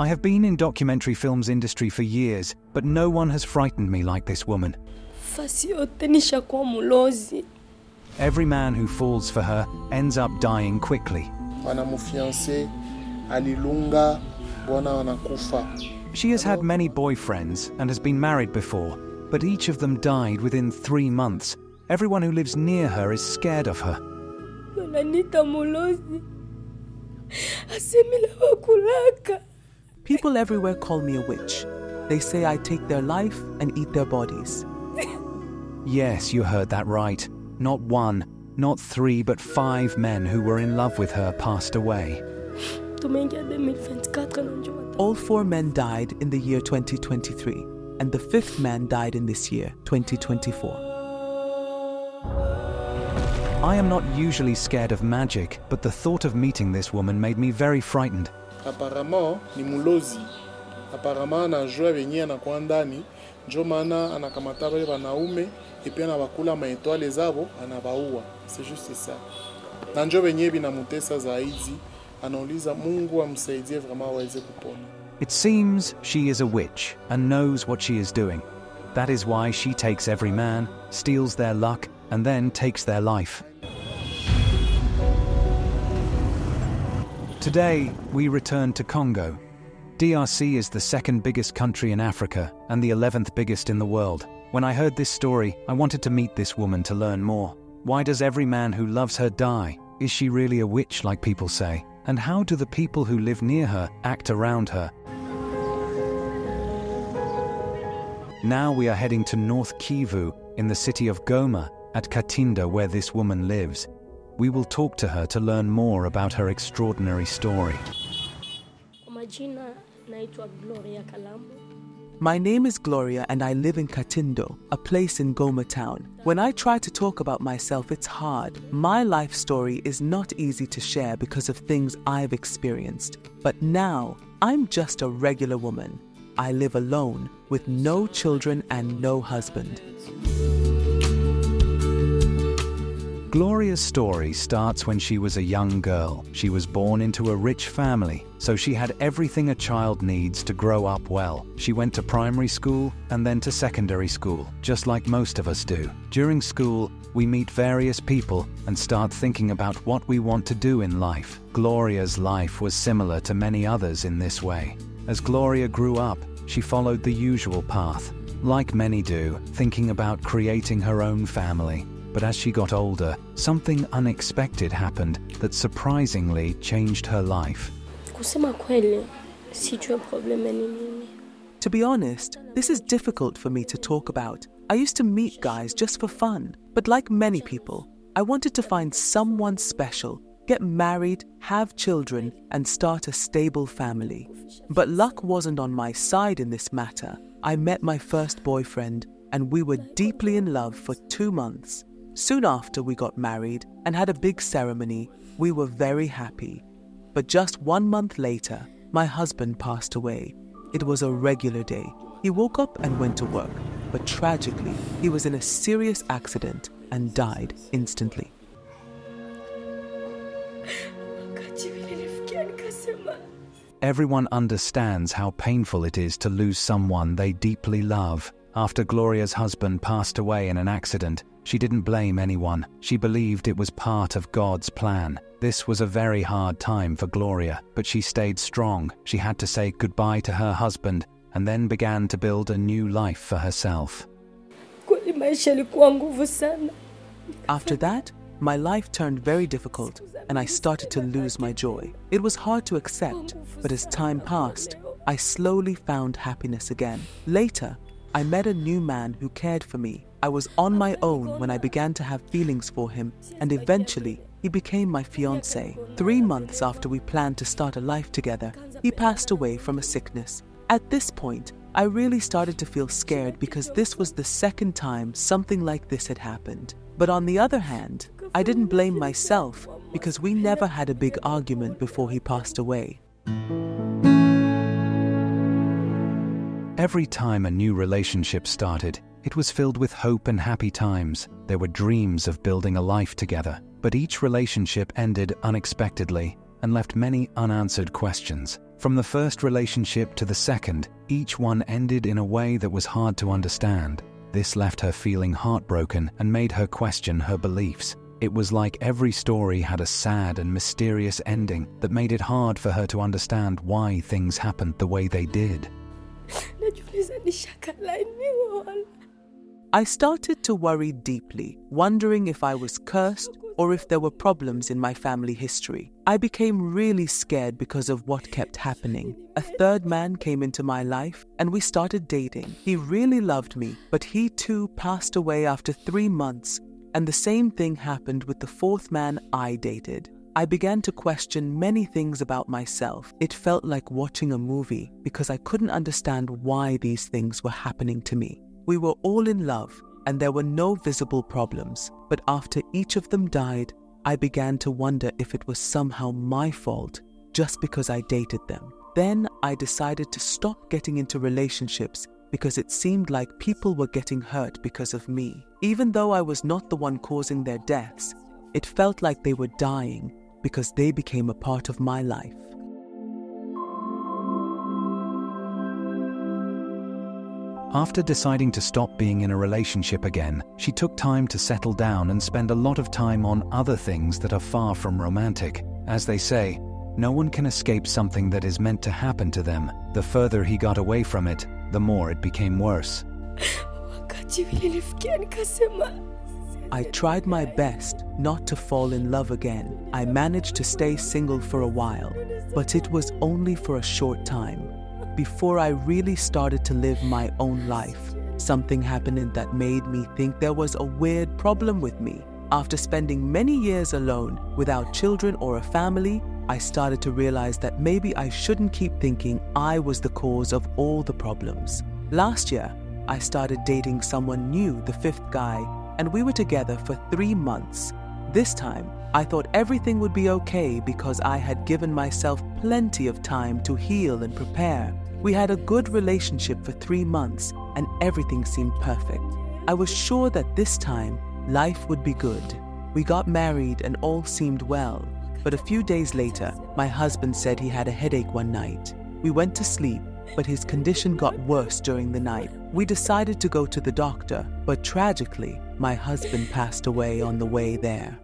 I have been in documentary films industry for years, but no one has frightened me like this woman. fasi yote nishakuwa mulozi Every man who falls for her ends up dying quickly. wanamufianse alilunga bwana wanakufa She has had many boyfriends and has been married before, but each of them died within three months. Everyone who lives near her is scared of her. People everywhere call me a witch. They say I take their life and eat their bodies. Yes, you heard that right. Not one, not three, but five men who were in love with her passed away. tumeingia 2024 na njo wata- All four men died in the year 2023, and the fifth man died in this year, 2024. I am not usually scared of magic, but the thought of meeting this woman made me very frightened. aparama ni mulozi. Aparama anajua venye anakuwa ndani. Njo maana anakamata vale vanaume epi anavakula maetwale zavo anavaua c'est juste ça. Na njo venye vinamutesa zaidi. Anauliza mungu amsaidie vraiment aweze kupona. It seems she is a witch and knows what she is doing. That is why she takes every man, steals their luck, and then takes their life. Today, we return to Congo. DRC is the second biggest country in Africa and the 11th biggest in the world. When I heard this story, I wanted to meet this woman to learn more. Why does every man who loves her die? Is she really a witch, like people say? And how do the people who live near her act around her? Now we are heading to North Kivu in the city of Goma at Katindo, where this woman lives. We will talk to her to learn more about her extraordinary story. kwa majina naitwa gloria kalambo My name is Gloria, and I live in Katindo, a place in Goma town. When I try to talk about myself, it's hard. My life story is not easy to share because of things I've experienced. But now, I'm just a regular woman. I live alone, with no children and no husband. Gloria's story starts when she was a young girl. She was born into a rich family, so she had everything a child needs to grow up well. She went to primary school and then to secondary school, just like most of us do. During school, we meet various people and start thinking about what we want to do in life. Gloria's life was similar to many others in this way. As Gloria grew up, she followed the usual path, like many do, thinking about creating her own family. But as she got older, something unexpected happened that surprisingly changed her life. kusema kweli sijue probleme ni nini To be honest, this is difficult for me to talk about. I used to meet guys just for fun, but like many people, I wanted to find someone special, get married, have children, and start a stable family. But luck wasn't on my side in this matter. I met my first boyfriend, and we were deeply in love for two months. Soon after we got married and had a big ceremony, we were very happy. But just one month later, my husband passed away. It was a regular day. He woke up and went to work, but tragically, he was in a serious accident and died instantly. Everyone understands how painful it is to lose someone they deeply love. After Gloria's husband passed away in an accident, she didn't blame anyone. She believed it was part of God's plan. This was a very hard time for Gloria, but she stayed strong. She had to say goodbye to her husband and then began to build a new life for herself. After that, my life turned very difficult and I started to lose my joy. It was hard to accept, but as time passed, I slowly found happiness again. Later, I met a new man who cared for me. I was on my own when I began to have feelings for him, and eventually, he became my fiance. Three months after we planned to start a life together, he passed away from a sickness. At this point, I really started to feel scared because this was the second time something like this had happened. But on the other hand, I didn't blame myself because we never had a big argument before he passed away. Every time a new relationship started, it was filled with hope and happy times. There were dreams of building a life together, but each relationship ended unexpectedly and left many unanswered questions. From the first relationship to the second, each one ended in a way that was hard to understand. This left her feeling heartbroken and made her question her beliefs. It was like every story had a sad and mysterious ending that made it hard for her to understand why things happened the way they did. I started to worry deeply, wondering if I was cursed or if there were problems in my family history. I became really scared because of what kept happening. A third man came into my life and we started dating. He really loved me, but he too passed away after three months, and the same thing happened with the fourth man I dated. I began to question many things about myself. It felt like watching a movie because I couldn't understand why these things were happening to me. We were all in love and there were no visible problems, but after each of them died, I began to wonder if it was somehow my fault just because I dated them. Then I decided to stop getting into relationships because it seemed like people were getting hurt because of me. Even though I was not the one causing their deaths, it felt like they were dying because they became a part of my life. After deciding to stop being in a relationship again, she took time to settle down and spend a lot of time on other things that are far from romantic. As they say, no one can escape something that is meant to happen to them. The further he got away from it, the more it became worse. I tried my best not to fall in love again. I managed to stay single for a while, but it was only for a short time. Before I really started to live my own life, something happened that made me think there was a weird problem with me. After spending many years alone, without children or a family, I started to realize that maybe I shouldn't keep thinking I was the cause of all the problems. Last year, I started dating someone new, the fifth guy, and we were together for three months. This time, I thought everything would be okay because I had given myself plenty of time to heal and prepare. We had a good relationship for three months, and everything seemed perfect. I was sure that this time, life would be good. We got married and all seemed well. But a few days later, my husband said he had a headache one night. We went to sleep, but his condition got worse during the night. We decided to go to the doctor, but tragically, my husband passed away on the way there.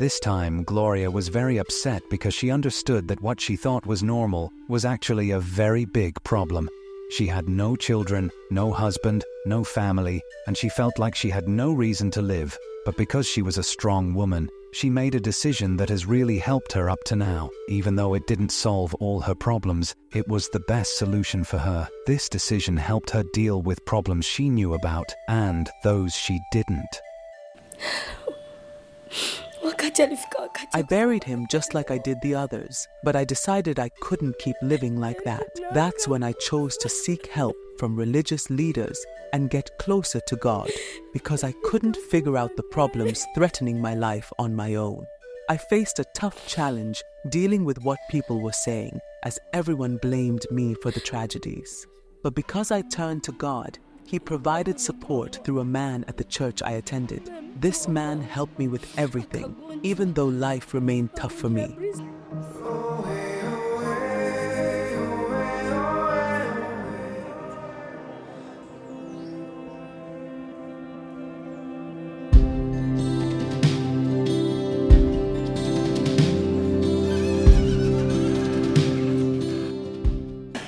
This time, Gloria was very upset because she understood that what she thought was normal was actually a very big problem. She had no children, no husband, no family, and she felt like she had no reason to live. But because she was a strong woman, she made a decision that has really helped her up to now. Even though it didn't solve all her problems, it was the best solution for her. This decision helped her deal with problems she knew about and those she didn't. I buried him just like I did the others, but I decided I couldn't keep living like that. That's when I chose to seek help from religious leaders and get closer to God because I couldn't figure out the problems threatening my life on my own. I faced a tough challenge dealing with what people were saying as everyone blamed me for the tragedies. But because I turned to God, He provided support through a man at the church I attended. This man helped me with everything, even though life remained tough for me.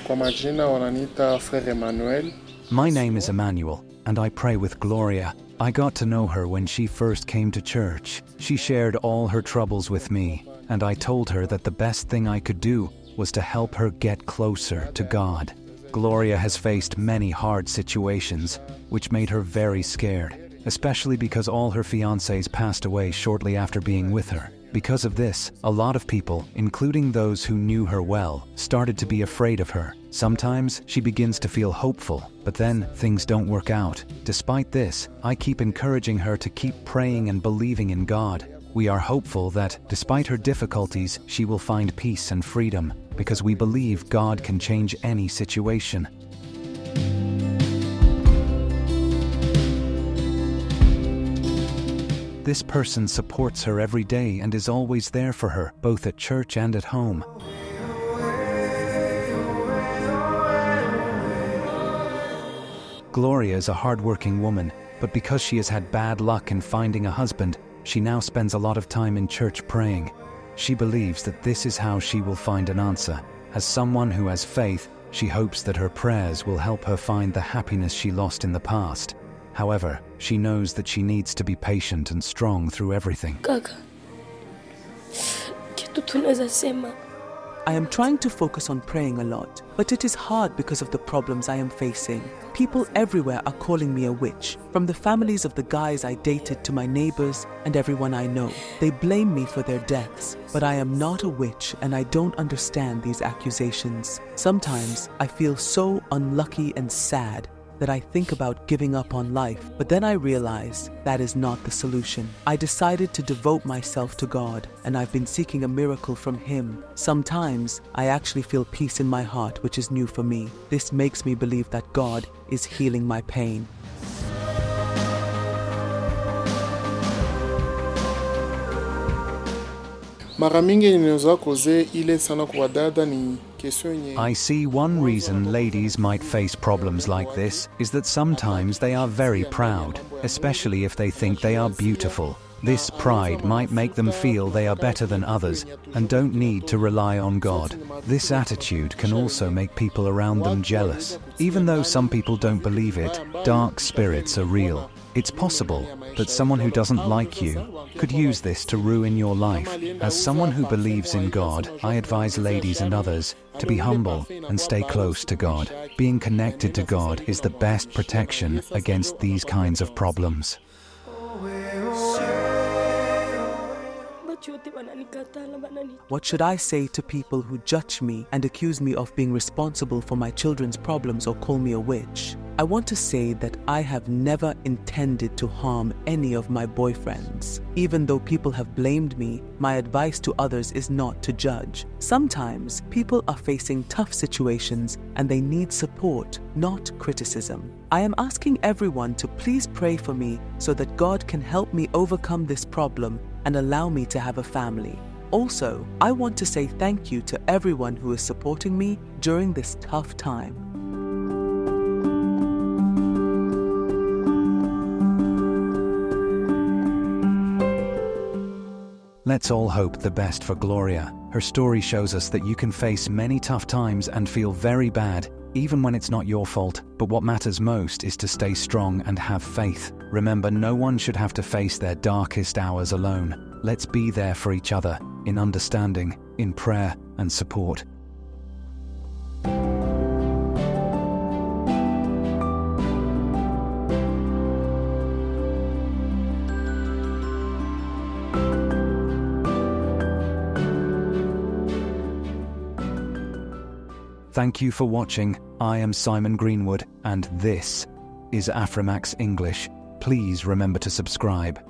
Kwa wananiita Frere Emmanuel. My name is Emmanuel, and I pray with Gloria. I got to know her when she first came to church. She shared all her troubles with me, and I told her that the best thing I could do was to help her get closer to God. Gloria has faced many hard situations, which made her very scared, especially because all her fiancés passed away shortly after being with her. Because of this, a lot of people, including those who knew her well, started to be afraid of her. Sometimes she begins to feel hopeful, but then things don't work out. Despite this, I keep encouraging her to keep praying and believing in God. We are hopeful that, despite her difficulties, she will find peace and freedom, because we believe God can change any situation. This person supports her every day and is always there for her, both at church and at home. Gloria is a hardworking woman, but because she has had bad luck in finding a husband, she now spends a lot of time in church praying. She believes that this is how she will find an answer. As someone who has faith, she hopes that her prayers will help her find the happiness she lost in the past. However, she knows that she needs to be patient and strong through everything. Kaka, kitu tunaweza I am trying to focus on praying a lot, but it is hard because of the problems I am facing. People everywhere are calling me a witch, from the families of the guys I dated to my neighbors and everyone I know. They blame me for their deaths, but I am not a witch and I don't understand these accusations. Sometimes I feel so unlucky and sad that I think about giving up on life, but then I realize that is not the solution. I decided to devote myself to God, and I've been seeking a miracle from Him. Sometimes I actually feel peace in my heart, which is new for me. This makes me believe that God is healing my pain. mara mingi inaweza koze ile sana kwa dada ni I see one reason ladies might face problems like this is that sometimes they are very proud, especially if they think they are beautiful. This pride might make them feel they are better than others and don't need to rely on God. This attitude can also make people around them jealous. Even though some people don't believe it, dark spirits are real. It's possible that someone who doesn't like you could use this to ruin your life. As someone who believes in God, I advise ladies and others to be humble and stay close to God. Being connected to God is the best protection against these kinds of problems. Oh, What should I say to people who judge me and accuse me of being responsible for my children's problems or call me a witch? I want to say that I have never intended to harm any of my boyfriends. Even though people have blamed me, my advice to others is not to judge. Sometimes people are facing tough situations and they need support, not criticism. I am asking everyone to please pray for me so that God can help me overcome this problem and allow me to have a family. Also, I want to say thank you to everyone who is supporting me during this tough time. Let's all hope the best for Gloria. Her story shows us that you can face many tough times and feel very bad, even when it's not your fault. But what matters most is to stay strong and have faith. Remember, no one should have to face their darkest hours alone. Let's be there for each other, in understanding, in prayer, and support. Thank you for watching. I am Simon Greenwood, and this is Afrimax English. Please remember to subscribe.